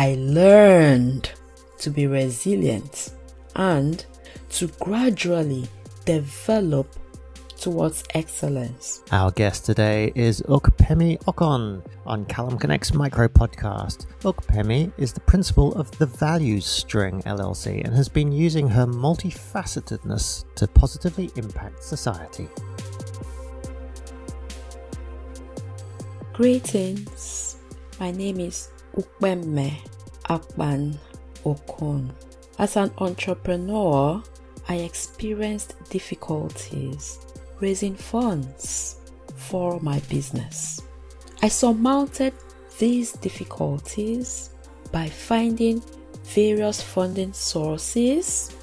I learned to be resilient and to gradually develop towards excellence. Our guest today is Ukpeme Okon on Callum Connects Micro Podcast. Ukpeme is the principal of the Values String LLC and has been using her multifacetedness to positively impact society. Greetings. My name is Ukpeme Akpan Okon. As an entrepreneur, I experienced difficulties raising funds for my business. I surmounted these difficulties by finding various funding sources,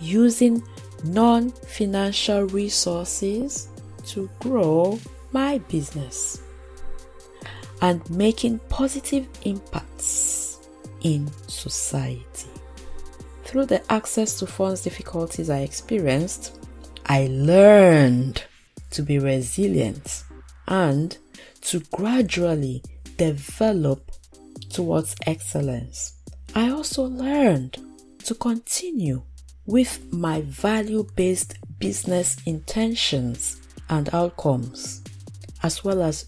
using non financial resources to grow my business, and making positive impacts in society. Through the access to funds difficulties I experienced, I learned to be resilient and to gradually develop towards excellence. I also learned to continue with my value based business intentions and outcomes, as well as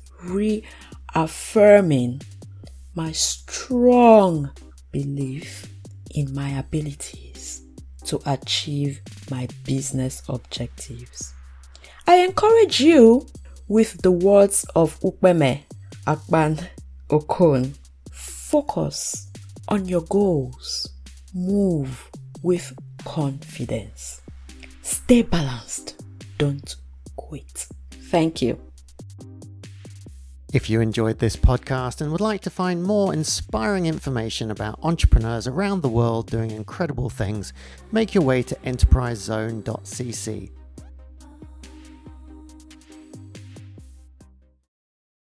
reaffirming my strong belief in my abilities to achieve my business objectives. I encourage you with the words of Ukpeme Akpan Okon. Focus on your goals. Move with confidence. Stay balanced. Don't quit. Thank you. If you enjoyed this podcast and would like to find more inspiring information about entrepreneurs around the world doing incredible things, make your way to enterprisezone.cc